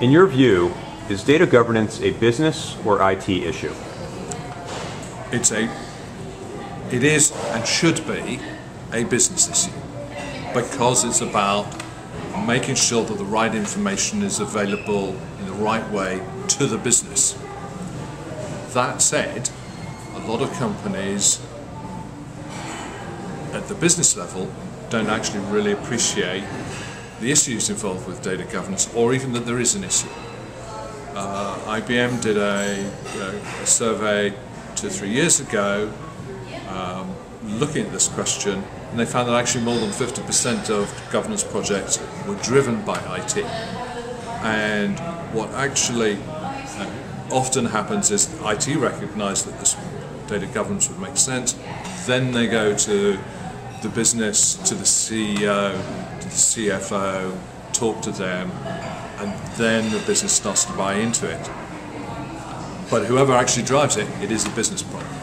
In your view, is data governance a business or IT issue? It's a, it is and should be a business issue because it's about making sure that the right information is available in the right way to the business. That said, a lot of companies at the business level don't actually really appreciate the issues involved with data governance or even that there is an issue. Uh, IBM did a, a, survey two or three years ago um, looking at this question and they found that actually more than 50% of governance projects were driven by IT. And what actually uh, often happens is IT recognize that this data governance would make sense, then they go to the business, to the CEO, CFO, talk to them, and then the business starts to buy into it. But whoever actually drives it, it is a business problem.